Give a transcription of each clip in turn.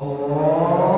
Oh.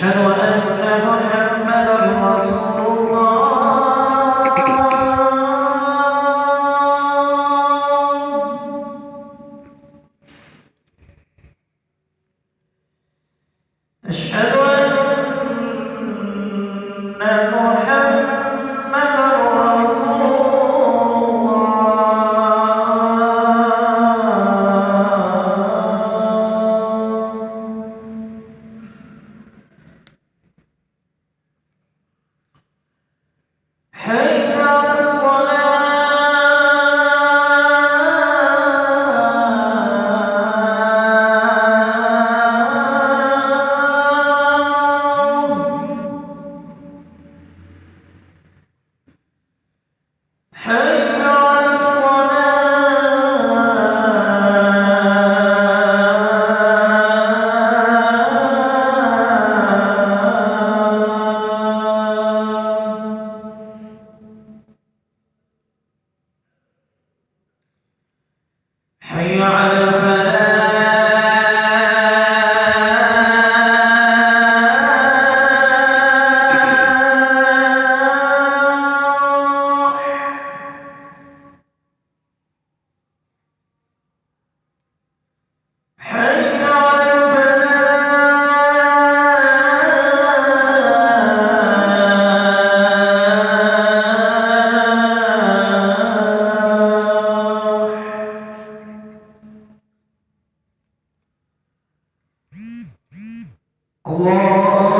أشهد أن محمدا حي لا